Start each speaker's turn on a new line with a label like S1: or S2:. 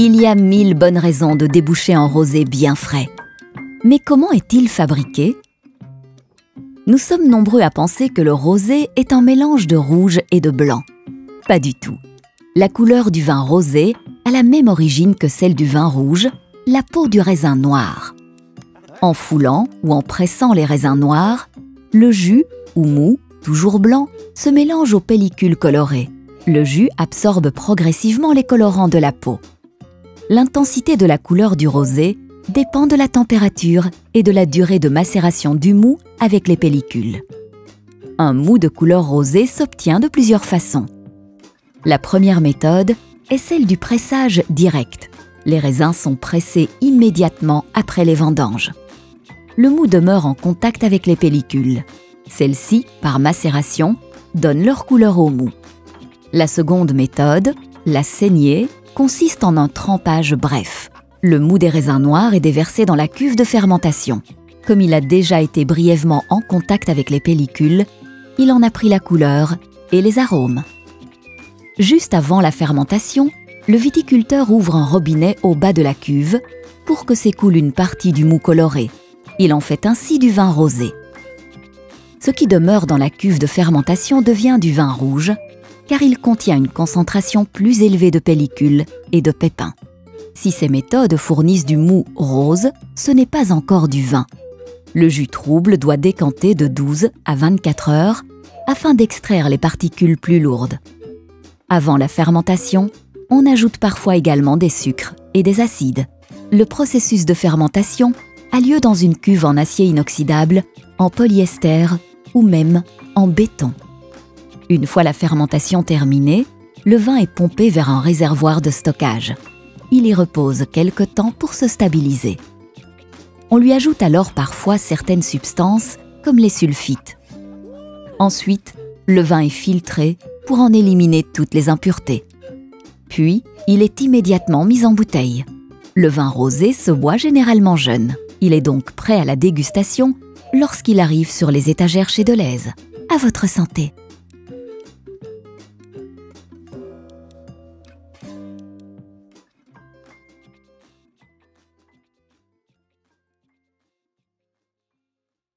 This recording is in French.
S1: Il y a mille bonnes raisons de déboucher en rosé bien frais. Mais comment est-il fabriqué? Nous sommes nombreux à penser que le rosé est un mélange de rouge et de blanc. Pas du tout. La couleur du vin rosé a la même origine que celle du vin rouge, la peau du raisin noir. En foulant ou en pressant les raisins noirs, le jus, ou mou, toujours blanc, se mélange aux pellicules colorées. Le jus absorbe progressivement les colorants de la peau. L'intensité de la couleur du rosé dépend de la température et de la durée de macération du mou avec les pellicules. Un mou de couleur rosée s'obtient de plusieurs façons. La première méthode est celle du pressage direct. Les raisins sont pressés immédiatement après les vendanges. Le mou demeure en contact avec les pellicules. Celles-ci, par macération, donnent leur couleur au mou. La seconde méthode, la saignée, consiste en un trempage bref. Le mou des raisins noirs est déversé dans la cuve de fermentation. Comme il a déjà été brièvement en contact avec les pellicules, il en a pris la couleur et les arômes. Juste avant la fermentation, le viticulteur ouvre un robinet au bas de la cuve pour que s'écoule une partie du mou coloré. Il en fait ainsi du vin rosé. Ce qui demeure dans la cuve de fermentation devient du vin rouge, car il contient une concentration plus élevée de pellicules et de pépins. Si ces méthodes fournissent du mou rose, ce n'est pas encore du vin. Le jus trouble doit décanter de 12 à 24 heures afin d'extraire les particules plus lourdes. Avant la fermentation, on ajoute parfois également des sucres et des acides. Le processus de fermentation a lieu dans une cuve en acier inoxydable, en polyester ou même en béton. Une fois la fermentation terminée, le vin est pompé vers un réservoir de stockage. Il y repose quelque temps pour se stabiliser. On lui ajoute alors parfois certaines substances comme les sulfites. Ensuite, le vin est filtré pour en éliminer toutes les impuretés. Puis, il est immédiatement mis en bouteille. Le vin rosé se boit généralement jeune. Il est donc prêt à la dégustation lorsqu'il arrive sur les étagères chez Deleuze. À votre santé!